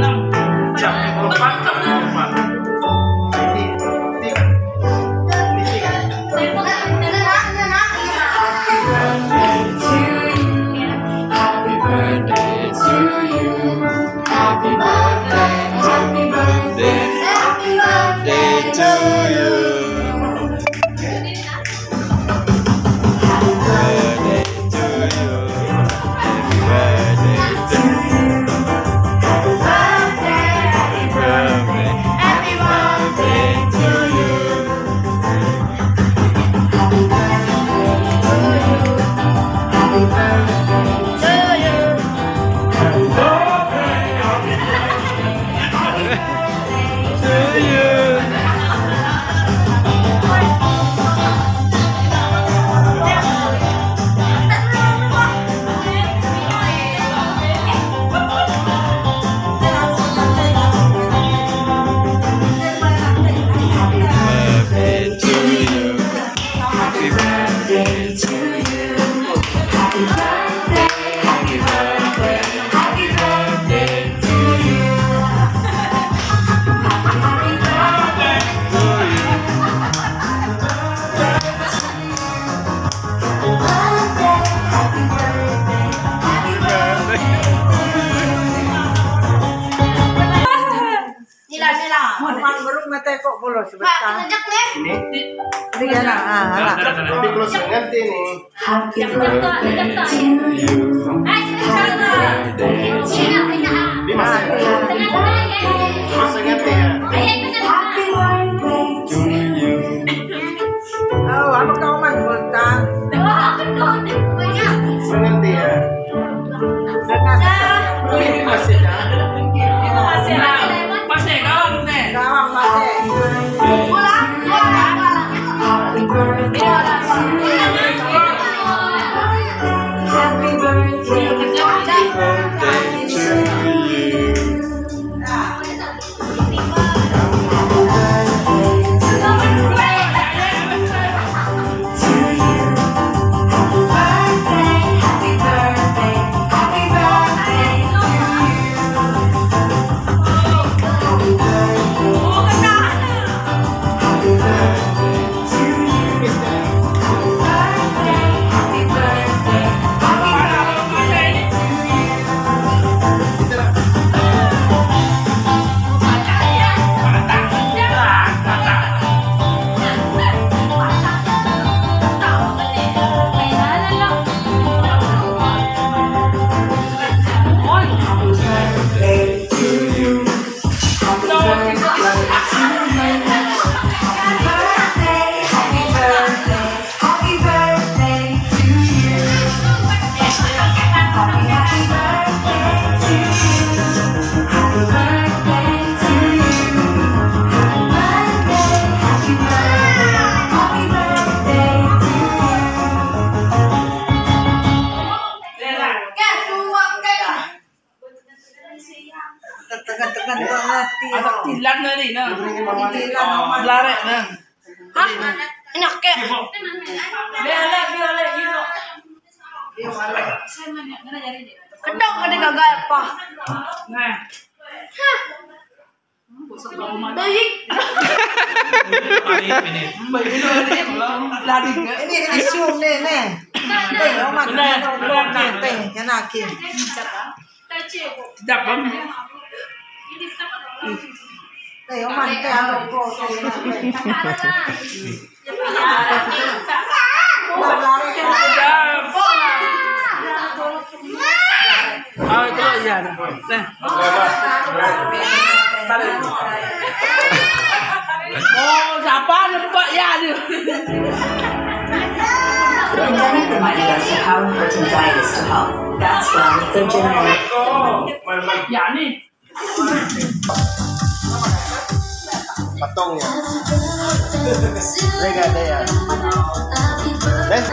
năm chẳng một mắt Happy. Puluh sebentar. Ini. Ini ya nak, ah, anak. Tapi kalau saya ngerti nih. Happy birthday to you. Ini masih. Kalau saya ngerti ya. Tilat na rin, no? Ini. Enak gagal. Nah. Lari. Teh, Để ông mặn tèo đầu cổ rồi là vậy. Bà lá đi cho lại. Thôi, tôi lại già nè. Nè. Ô, giả ba nó bạ già đi. The pandemic reminded us of how important diet is to health. That's why the general. Yeah, patong ya. Lega ada ya. Eh.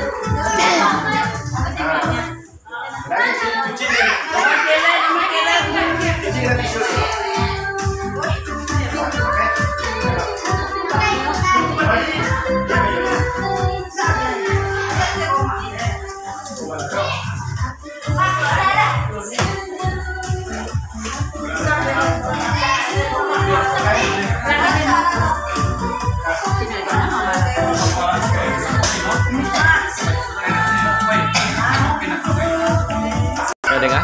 Ya dengan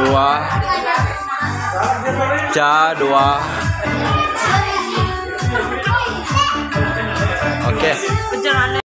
dua. C dua. Oke. okay.